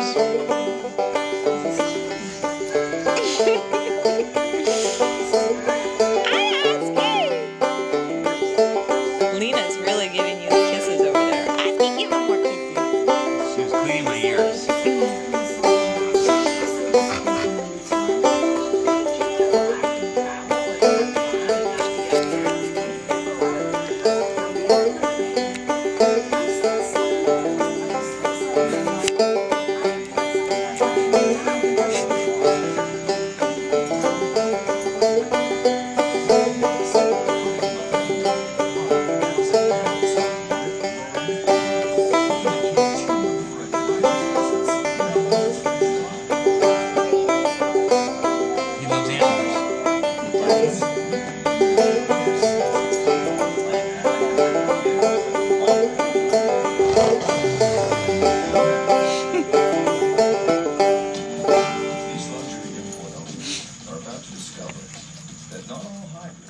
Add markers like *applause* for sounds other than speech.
Thank *laughs* you. discovered that not all hybrids